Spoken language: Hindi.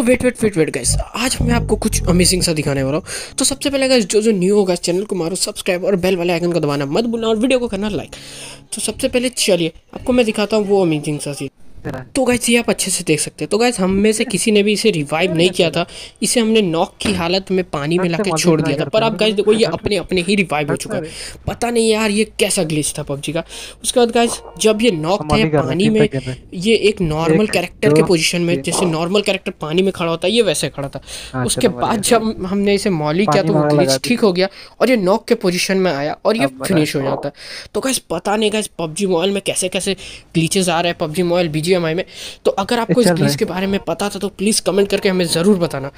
तो wait wait wait wait guys आज मैं आपको कुछ अमेजिंग सा दिखाने वाला हूँ। तो सबसे पहले गाइस जो जो न्यू होगा चैनल को मारो सब्सक्राइब और बेल वाले आइकन को दबाना मत भूलना और वीडियो को करना लाइक तो सबसे पहले चलिए आपको मैं दिखाता हूँ वो अमेजिंग सा चीज़ तो गाइस ये आप अच्छे से देख सकते हैं। तो गाइस हम में से किसी ने भी इसे रिवाइव नहीं किया था। इसे हमने नॉक की हालत में पानी में लाके छोड़ दिया था। पर अब गाइस देखो ये अपने अपने ही रिवाइव हो चुका है। पता नहीं यार ये कैसा ग्लिच था पबजी का। उसके बाद गाइस जब ये नॉक था पानी में ये एक नॉर्मल कैरेक्टर के पोजिशन में जैसे नॉर्मल कैरेक्टर पानी में खड़ा होता है ये वैसे खड़ा था। हाँ, उसके बाद जब हमने इसे मॉली किया तो वो ग्लिच ठीक हो गया और ये नॉक के पोजीशन में आया और ये फिनिश हो जाता है। तो गाइस पता नहीं गाइस पबजी मोबाइल में कैसे कैसे ग्लीचेज आ रहे हैं पबजी मोबाइल बीजीएमआई में। तो अगर आपको इस ग्लीच के बारे में पता था तो प्लीज़ कमेंट करके हमें ज़रूर बताना।